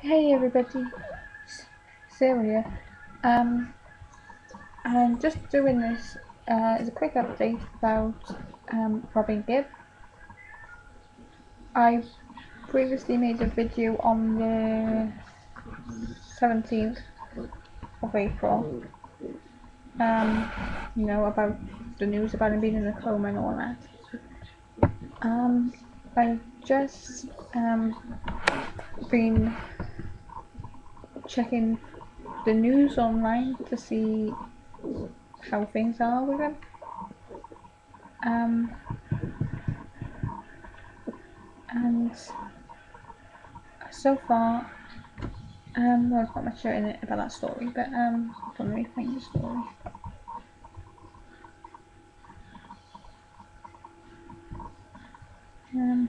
Hey everybody, Celia. Um, I'm just doing this uh, as a quick update about um, Robin Gibb. I previously made a video on the 17th of April, um, you know, about the news about him being in a coma and all that. Um, I just um, been checking the news online to see how things are with him. Um, and so far, um, well, there's not much in it about that story, but um, let me find the story. Um,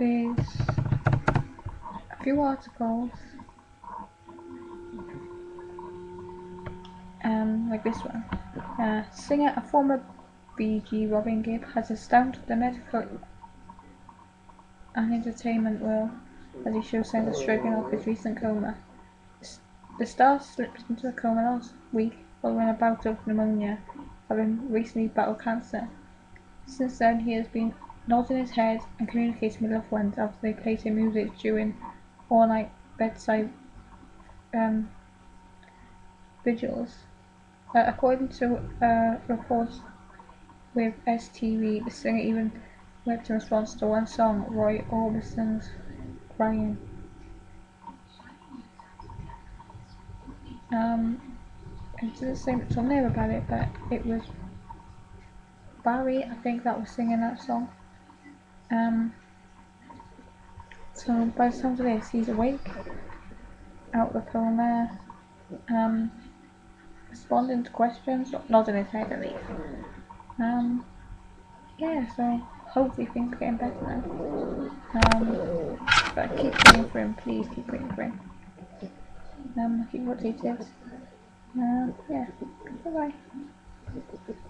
there's a few articles, um, like this one. Uh, singer, a former Bee Gee Robin Gibb has astounded the medical and entertainment world as he shows signs of shrugging off his recent coma. The star slipped into a coma last week following a bout of pneumonia, having recently battled cancer. Since then, he has been nodding his head and communicating with loved ones after they played him music during all-night bedside um, vigils. Uh, according to uh, reports with STV, the singer even wept in response to one song, Roy Orbison's Crying. Um, it doesn't say much on there about it, but it was Barry, I think, that was singing that song. Um, so by the sounds of this, he's awake, out the coma, um, responding to questions, nodding his head at least. Um, yeah, so hopefully things are getting better now. Um, but keep praying for him, please keep praying for him. Um, keep updated. Uh, yeah, bye bye.